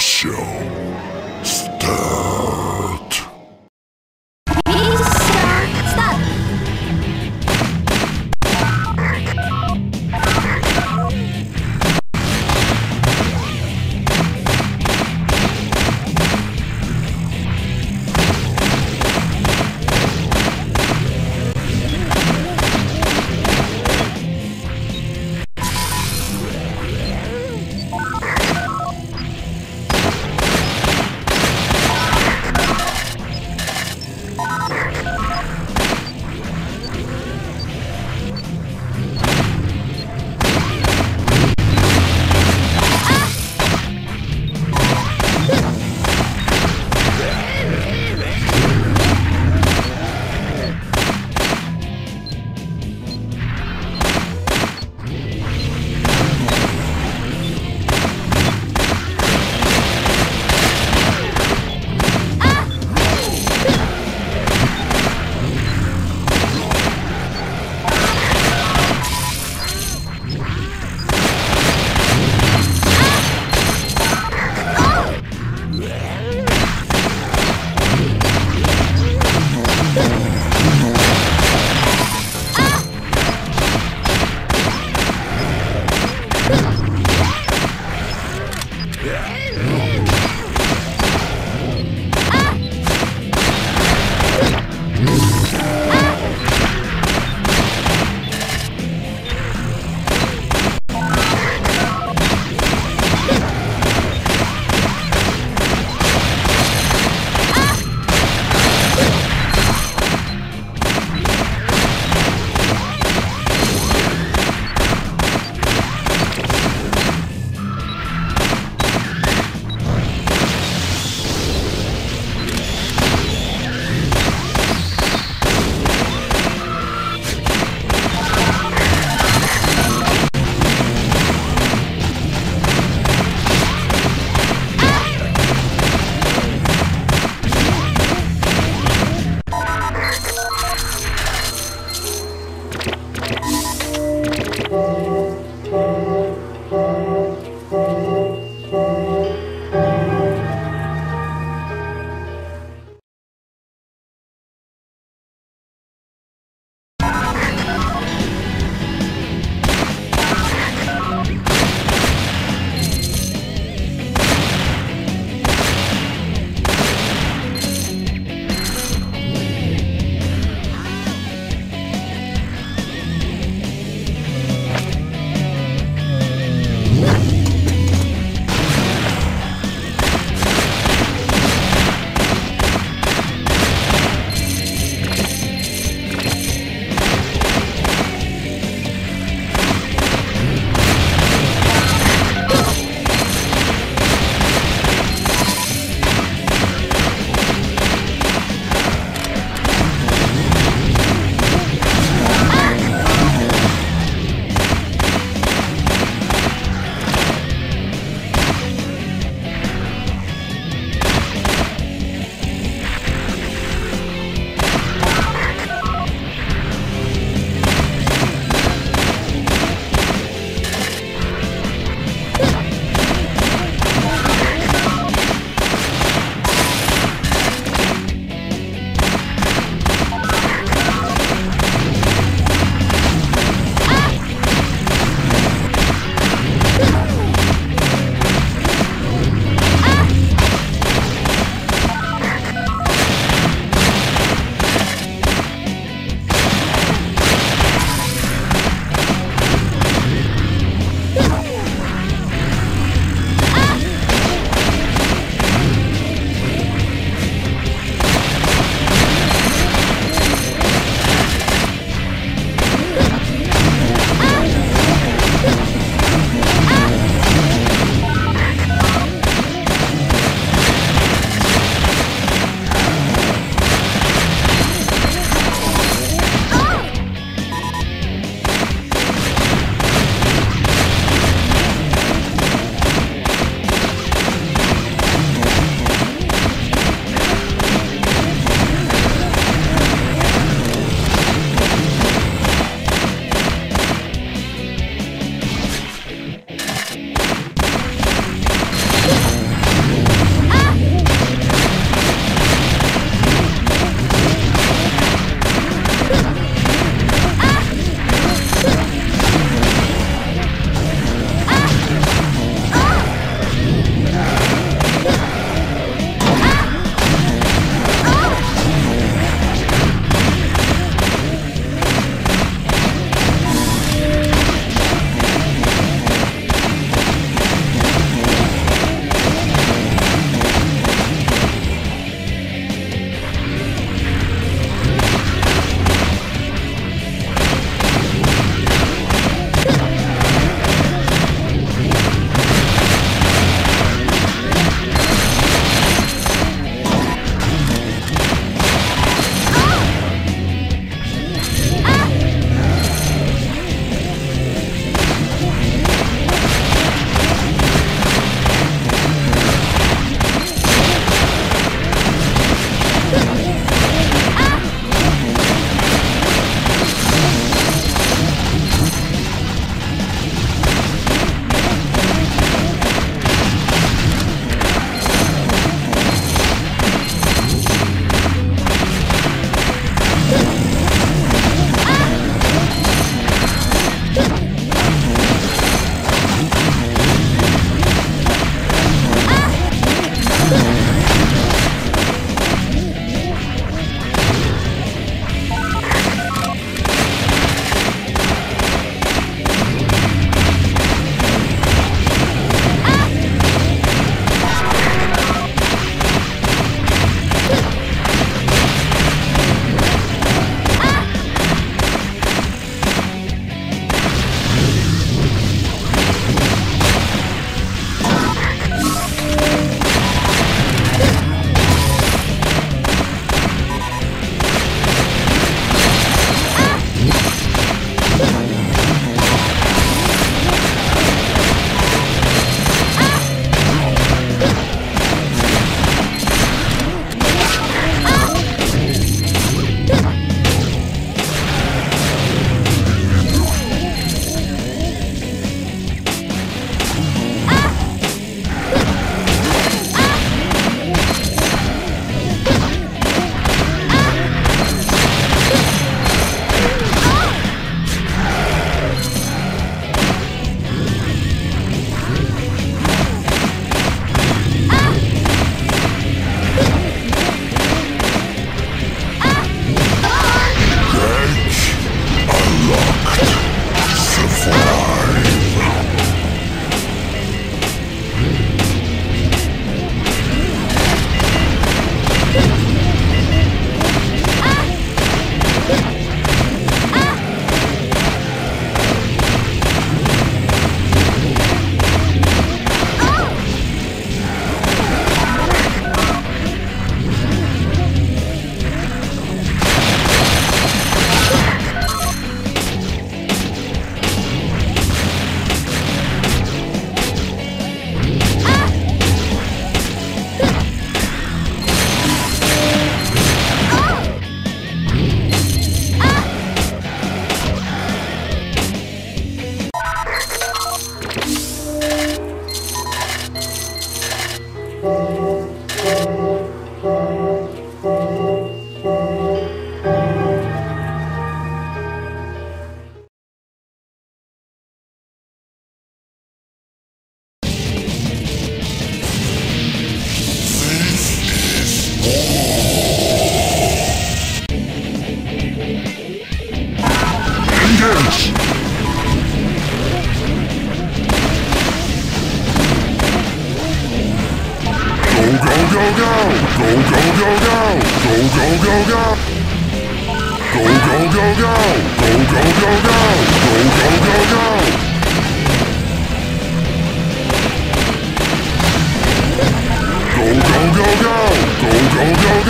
show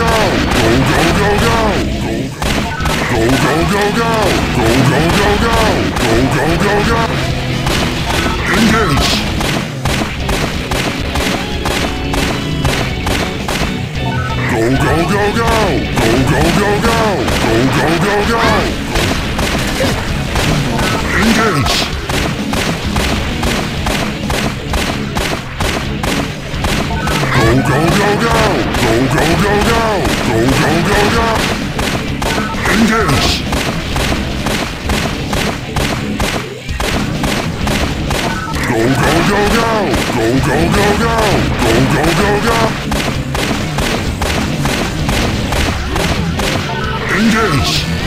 go, go, go! Go, go, go, go! Go, go, go, go! Go, go, go, go! Go, go, go, go! Engage! Go, go, go, go! Go, go, go, go! Go, go, go, go! Engage! Go, go, go! Go, go, go, go! Go, go, go, go! Engage! Go, go, go, go! Go, go, go, go! Go, go, go, go! Engage!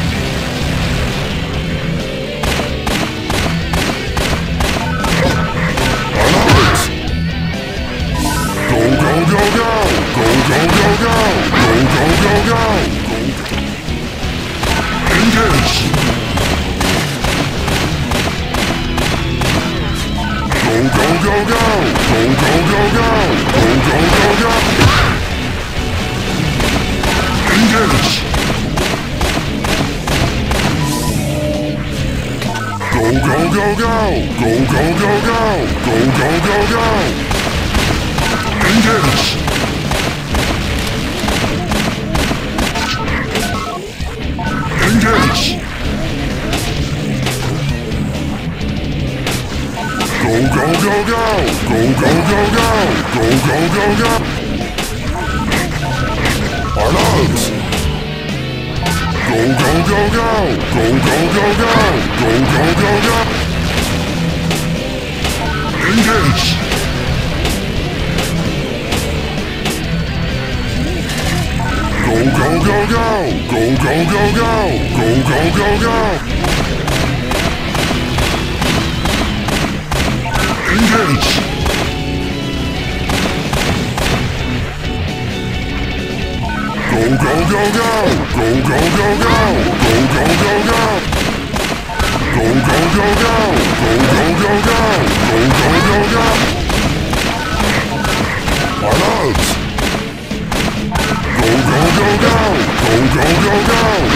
Go, go, go, go! Go, go, go, go! Go, go, go, go! Engage! Engage! Go, go, go, go! Go, go, go, go! Go, go, go, go! Alert! Go, go, go, go! Go, go, go, go! Go, go, go, go! Engage! Go, go, go, go! Go, go, go, go! Go, go, go, go! Engage! Go, go, go, go! Go, go, go, go! Go, go, go, go! Go, go, go, go! Go, go, go, go! Go, go! Go, go, go, go! Go, go, go, go! Go, go,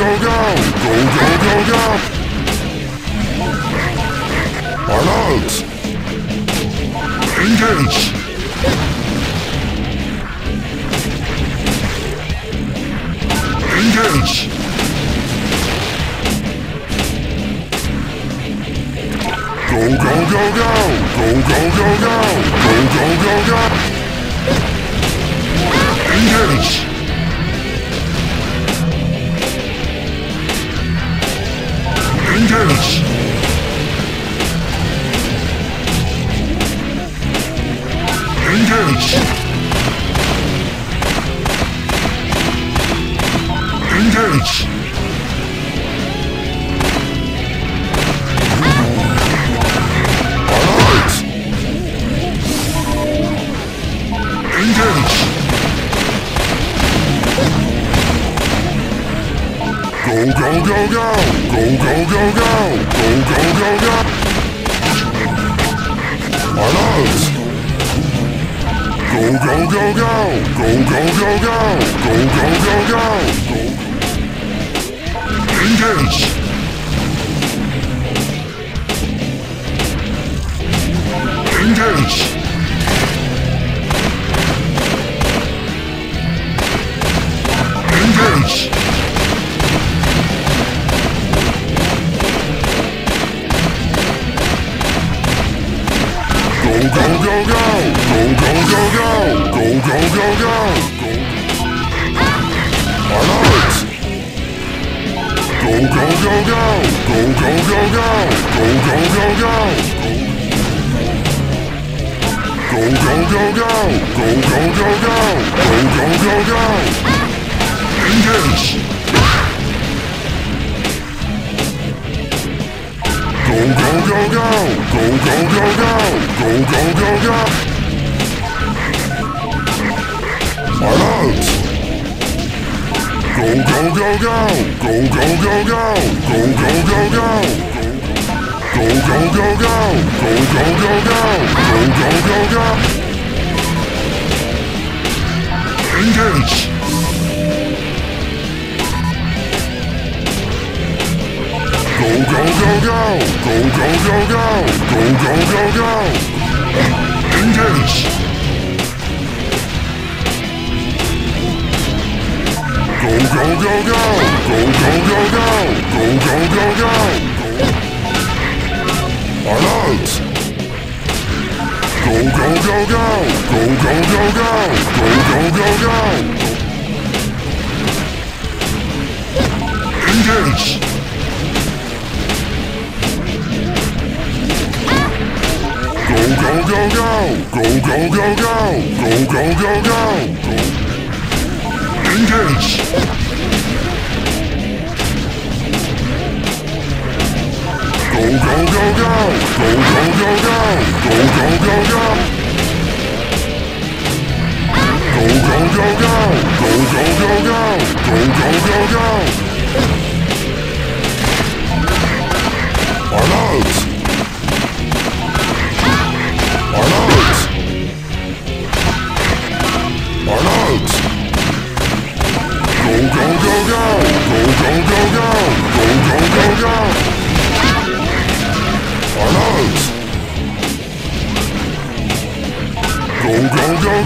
go, go, go! Go, go, go! Alert! Engage! Engage! Go, go, go, go! Go, go, go, go! Go, go, go, go! Engage! go, go, go! Go, go, go, go! Go, go, go, go! go! Engage! Engage! Engage! Go, go, go, go! Go, go, go, go! Go, go, go, go! Alert! Go, go, go, go! Go, go, go, go! Go, go, go, go! Go, go, go, go! Go, go, go, go! Go, go, go, go! Engage! Go, go, go, go! Go, go, go, go! Go, go, go, go! Alert! Go, go, go, go! Go, go, go, go! Go, go, go, go! Go, go, go, go! Go, go, go, go! Go, go, go, go! Engage! Go, go! Go, go, go, go! Go, go, go, go! Engage! Go, go, go, go! Go, go, go, go! Go, go, go, go! Alert! Go, go, go, go! Go, go, go, go! Go, go, go, go! Engage! Go, go, go, go! Go, go, go, go! Go, go, go, go! Engage! Go, go, go, go! Go, go, go, go! Go, go, go, go! Go, go, go, go! Go, go, go, go! Go, go, go, go! Alert!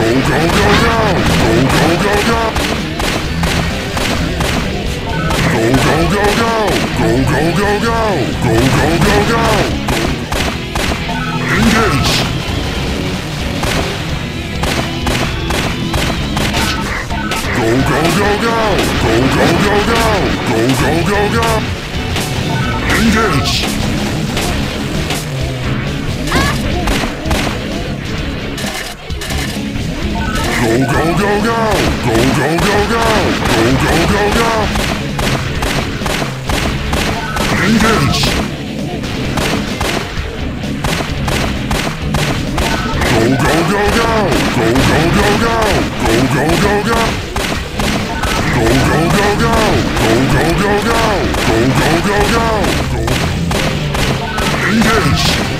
Go! Go, go, go, go! Go, go, go, go! Go, go, go, go! Go, go, go, go! Go, go, go, go! Engage! Go, go, go, go! Go, go, go, go! Go, go, go, go! Engage! Go, go, go! Go, go, go, go! Go, go, go, go! Engage! Go, go, go, go! Go, go, go, go! Go, go, go, go! Go, go, go, go! Go, go, go, go! Go, go, go, go! Engage!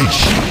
Engage!